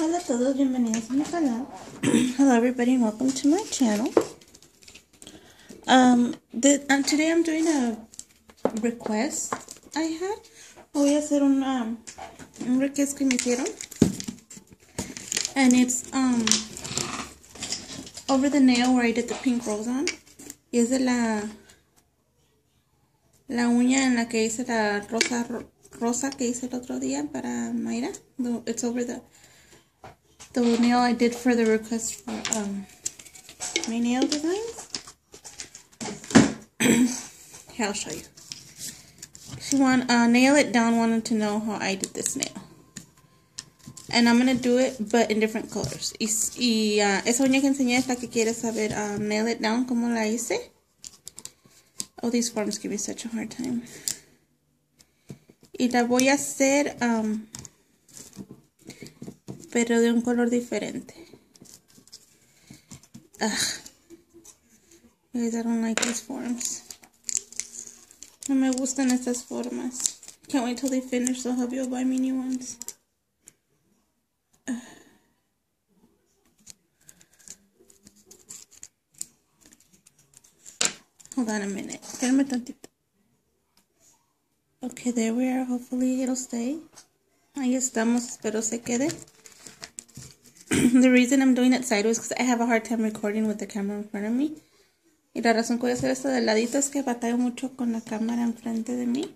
Hola todos, bienvenidos a mi canal. Hello everybody and welcome to my channel. Um, today I'm doing a request I had. Voy a hacer un, um, un request que me hicieron. And it's um over the nail where I did the pink rose on. Y es de la la uña en la que hice la rosa rosa que hice el otro día para Mayra. It's over the the nail I did for the request for um, my nail designs. Here, I'll show you. She wanted uh, nail it down wanted to know how I did this nail. And I'm gonna do it, but in different colors. Y, uh, esa uña que enseñé es la que quiere saber um, nail it down como la hice. Oh, these forms give me such a hard time. Y la voy a hacer um, pero de un color diferente. Ugh. Guys, I don't like these forms. No me gustan estas formas. Can't wait till they finish so hubby will buy me new ones. Ugh. Hold on a minute. Tantito. Okay, there we are. Hopefully it'll stay. Ahí estamos. Espero se quede. the reason I'm doing it sideways is because I have a hard time recording with the camera in front of me. Y la razón que voy a hacer esto ladito es que batallo mucho con la cámara enfrente de mí.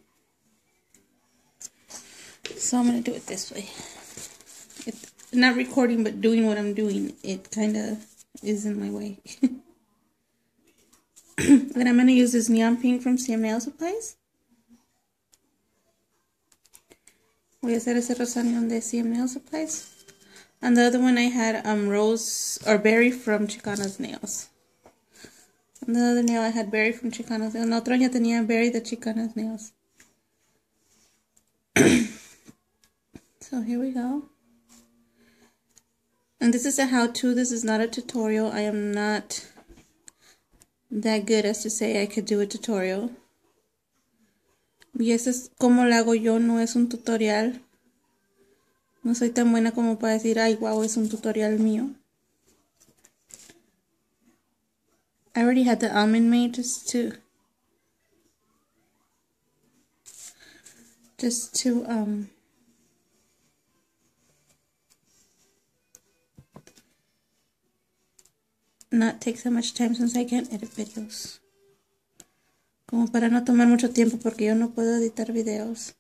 So I'm going to do it this way. It, not recording, but doing what I'm doing, it kind of is in my way. then I'm going to use this neon pink from CM Nail Supplies. Voy a hacer ese rosa de CM Nail Supplies. And the other one I had um rose or berry from Chicana's Nails. And the other nail I had berry from Chicana's Nails. La otra ya tenía berry de Chicana's Nails. so here we go. And this is a how-to. This is not a tutorial. I am not that good as to say I could do a tutorial. Y eso es como lo hago yo, no es un tutorial. No soy tan buena como para decir, ay, wow, es un tutorial mío. I already had the almond made just to just to um not take so much time since I can't edit videos. Como para no tomar mucho tiempo porque yo no puedo editar videos.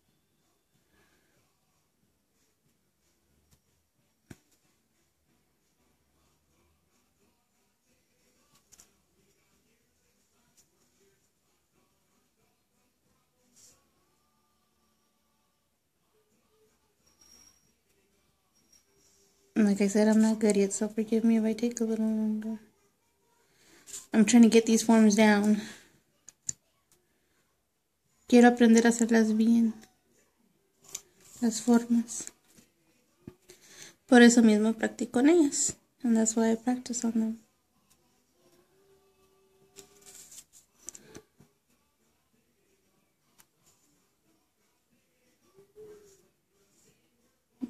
Like I said, I'm not good yet, so forgive me if I take a little longer. I'm trying to get these forms down. Quiero aprender a hacerlas bien. Las formas. Por eso mismo practico en ellas. And that's why I practice on them.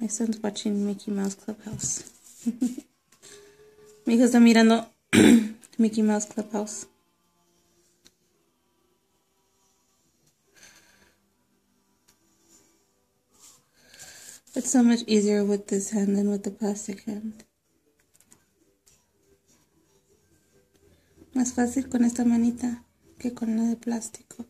My son's watching Mickey Mouse Clubhouse. Mi hijo está mirando Mickey Mouse Clubhouse. It's so much easier with this hand than with the plastic hand. Más fácil con esta manita que con la de plástico.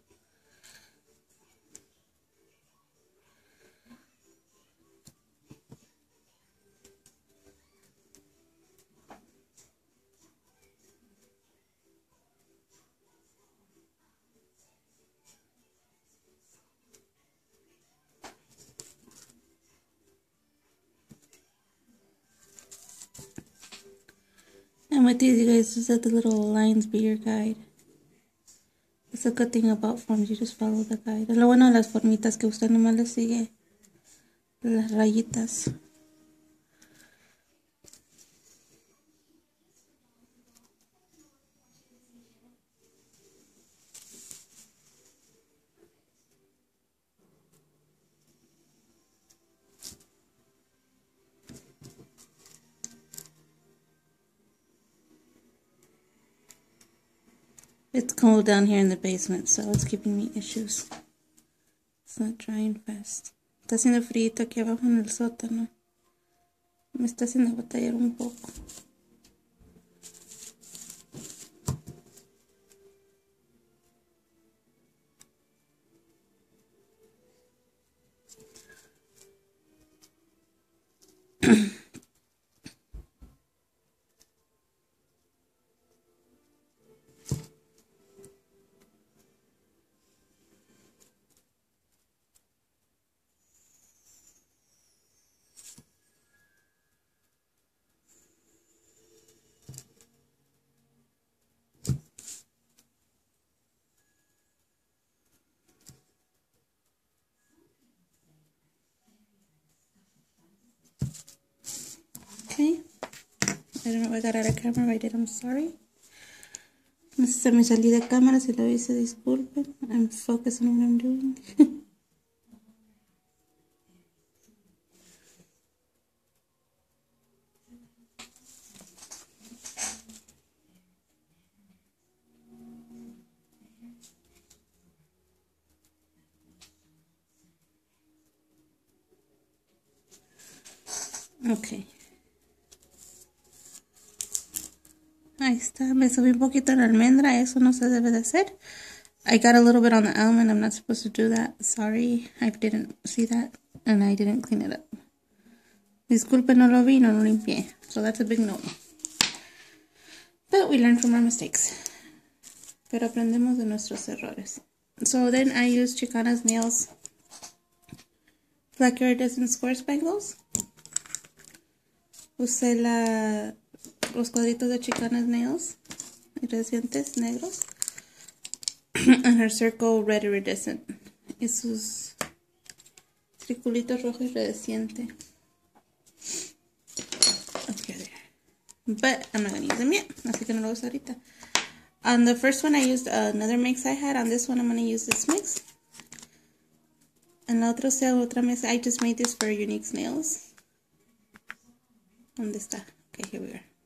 With these, you guys just let the little lines be your guide. That's a good thing about forms, you just follow the guide. Lo bueno las formitas que usted nomás le sigue las rayitas. It's cold down here in the basement, so it's giving me issues. It's not drying fast. Está haciendo frío aquí abajo en el sótano. Me está haciendo batallar un poco. Okay. I don't know if I got out of camera. I did, I'm sorry. Si me salí de cámara, si lo hice, disculpen. I'm focused on what I'm doing. okay. Ahí está, me subí un poquito la almendra, eso no se debe de hacer. I got a little bit on the almond, I'm not supposed to do that. Sorry, I didn't see that and I didn't clean it up. Disculpe, no lo vi, no lo limpié. So that's a big no. But we learn from our mistakes. Pero aprendemos de nuestros errores. So then I use Chicana's Nails Black Iridescent Square Spangles. Usé la los cuadritos de Chicana's Nails iridescentes negros. And her circle red iridescent. Y sus circulitos rojo iridescente but I'm not gonna use them yet así que no lo uso ahorita. On the first one I used another mix I had on this one I'm gonna use this mix. And la otra sea otra mix I just made this for Unique Nails. ¿Dónde está? Okay, here we are.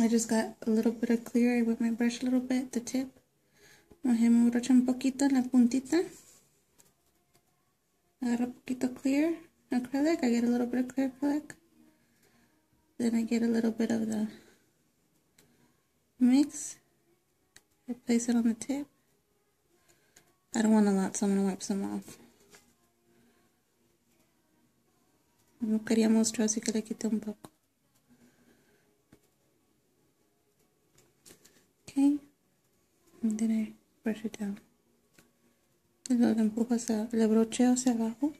I just got a little bit of clear. I wet my brush a little bit, the tip. Bajé mi brocha un poquito la puntita. Agarro un poquito clear acrylic. I get a little bit of clear acrylic. Then I get a little bit of the mix. I place it on the tip. I don't want a lot, so I'm going to wipe some off. No mostrar, así que le quité un poco. And then I brush it down. Lo empujo hacia, le brocheo hacia abajo.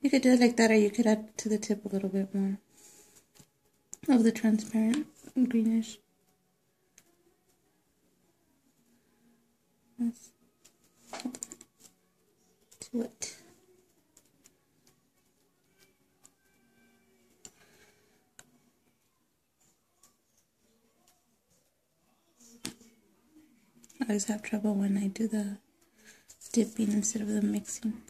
You could do it like that or you could add to the tip a little bit more of the transparent greenish. To it. I always have trouble when I do the dipping instead of the mixing.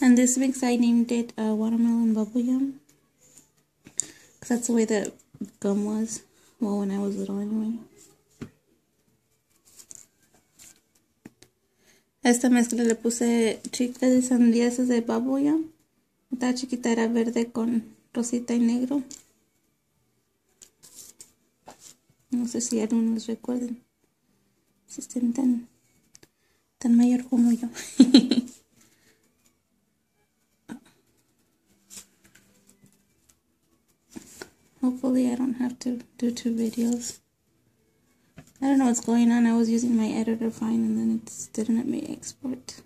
And this mix I named it uh, Watermelon Bubble Yum. Because that's the way the gum was. Well, when I was little anyway. A esta mezcla le puse chicles de sandías de Bubble Yum. Esta chiquita era verde con rosita y negro. No sé si algunos recuerden. Si estén tan, tan mayor como yo. Hopefully I don't have to do two videos. I don't know what's going on. I was using my editor fine and then it didn't let me export.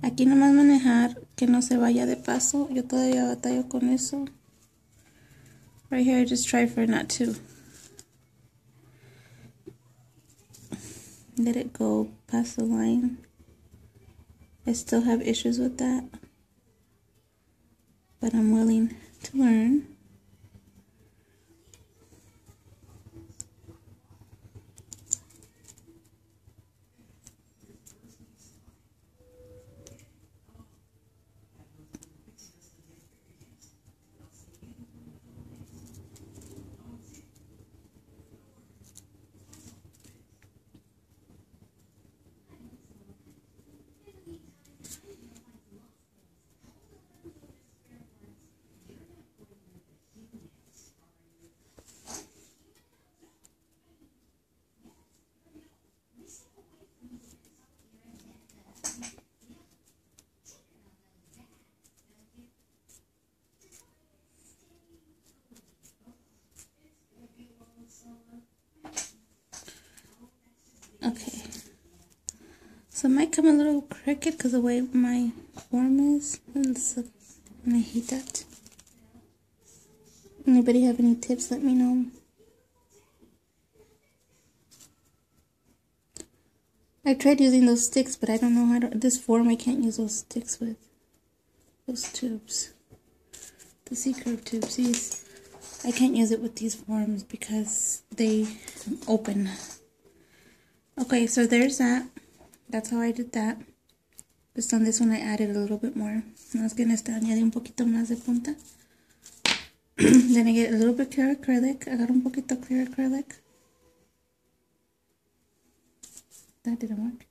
Aquí nomás manejar que no se vaya de paso. Yo todavía batallo con eso. Right here, I just try for not to let it go past the line. I still have issues with that, but I'm willing to learn. Okay. So it might come a little crooked because the way my form is. And I hate that. Anybody have any tips? Let me know. I tried using those sticks, but I don't know how to. This form, I can't use those sticks with. Those tubes. The C-curve tubes. These, I can't use it with these forms because they open. Okay, so there's that. That's how I did that. Just on this one, I added a little bit more. Un poquito más de punta. then I get a little bit clear acrylic. I Agarro un poquito clear acrylic. That didn't work.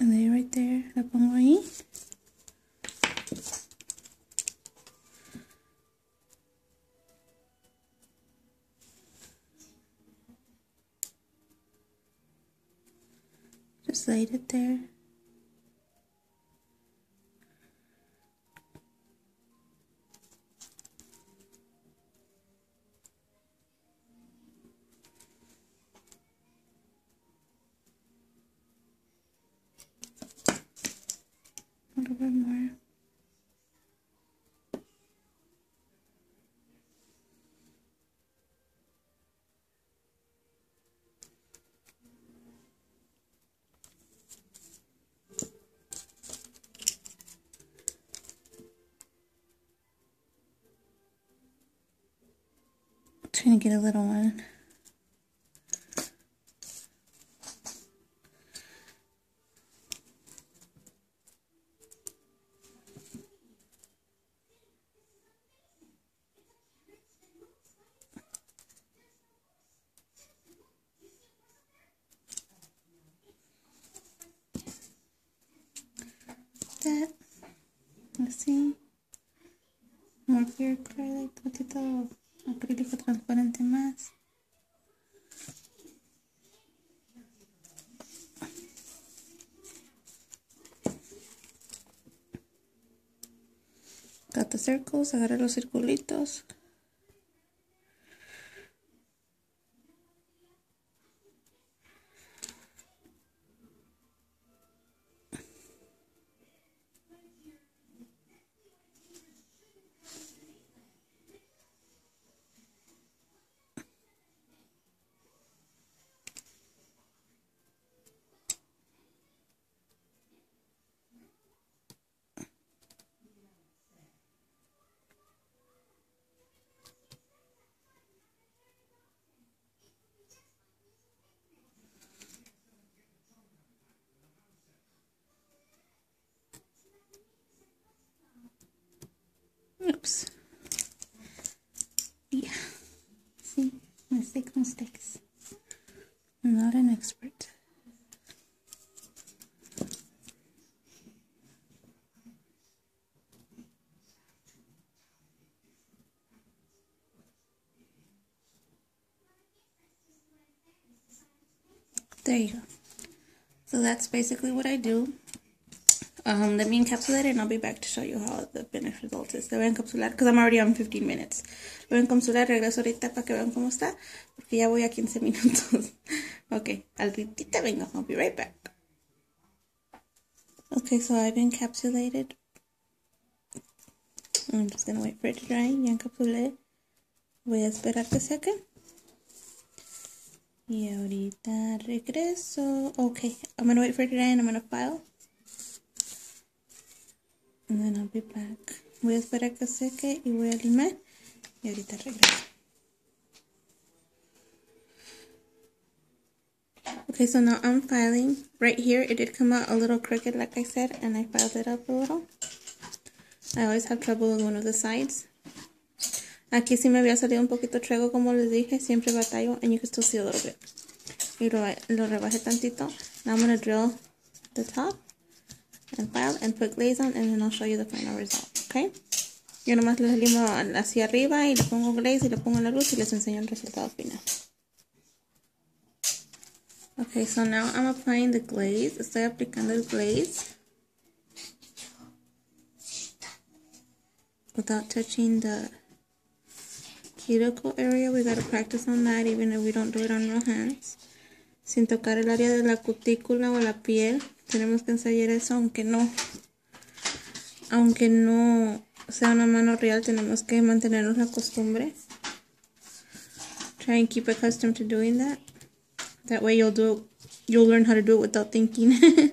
And then right there, la pongo ahí. Just laid it there. Trying to get a little one. that. Así. More clear acrylic, tantito acrílico transparente más. The circles, agarré los circulitos. Oops. Yeah. See, mistake, mistakes. I'm not an expert. There you go. So that's basically what I do. Um, let me encapsulate and I'll be back to show you how the finished result is. Lo voy a encapsular because I'm already on 15 minutes. Lo voy a encapsular, regreso ahorita para que vean cómo está, porque ya voy a 15 minutos. ok, al ritita vengo, I'll be right back. Okay, so I've encapsulated. I'm just gonna wait for it to dry. Ya encapsulé. Voy a esperar que seque. Y ahorita regreso. Okay, I'm gonna wait for it to dry and I'm gonna file. And then I'll be back. Voy a esperar que seque y voy a limar. Y ahorita regreso. Okay, so now I'm filing. Right here, it did come out a little crooked, like I said, and I filed it up a little. I always have trouble with one of the sides. Aquí sí me había salido un poquito chueco, como les dije. Siempre batallo, and you can still see a little bit. Y lo, lo rebajé tantito. Now I'm going to drill the top and and put glaze on, and then I'll show you the final result, okay? Yo nomás les limo hacia arriba y le pongo glaze y le pongo la luz y les enseño el resultado final. Okay, so now I'm applying the glaze. Estoy aplicando el glaze. Without touching the cuticle area, we gotta practice on that even if we don't do it on our hands. Sin tocar el área de la cutícula o la piel. Tenemos que ensayar eso, aunque no, aunque no sea una mano real, tenemos que mantenernos la costumbre. Try and keep accustomed to doing that. That way you'll do you'll learn how to do it without thinking.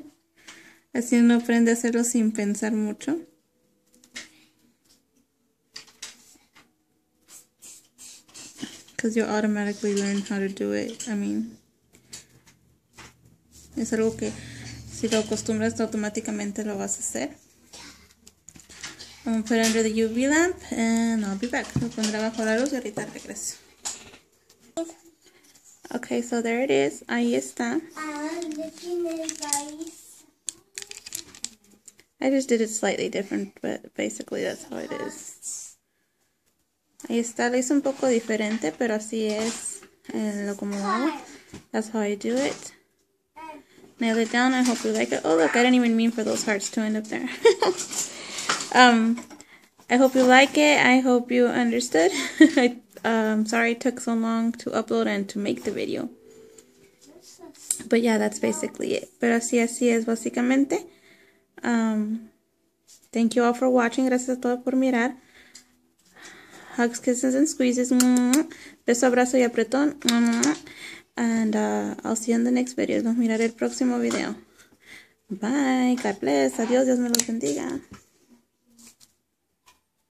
Así uno aprende a hacerlo sin pensar mucho. Because you'll automatically learn how to do it. I mean, es algo que si lo acostumbras automáticamente lo vas a hacer. Gonna put it under the UV lamp and I'll be back. Lo pondré bajo la luz y ahorita regreso. Okay, so there it is. Ahí está. I just did it slightly different, but basically that's how it is. Ahí está, lo hice un poco diferente, pero así es eh, lo como hago. That's how I do it. Nail it down. I hope you like it. Oh, look, I didn't even mean for those hearts to end up there. um, I hope you like it. I hope you understood. I um, sorry it took so long to upload and to make the video. But yeah, that's basically it. Pero así, así es básicamente. Um, thank you all for watching. Gracias a todos por mirar. Hugs, kisses, and squeezes. Beso, abrazo y apretón. And uh, I'll see you in the next video. Nos miraré el próximo video. Bye. God bless. Adiós. Dios me los bendiga.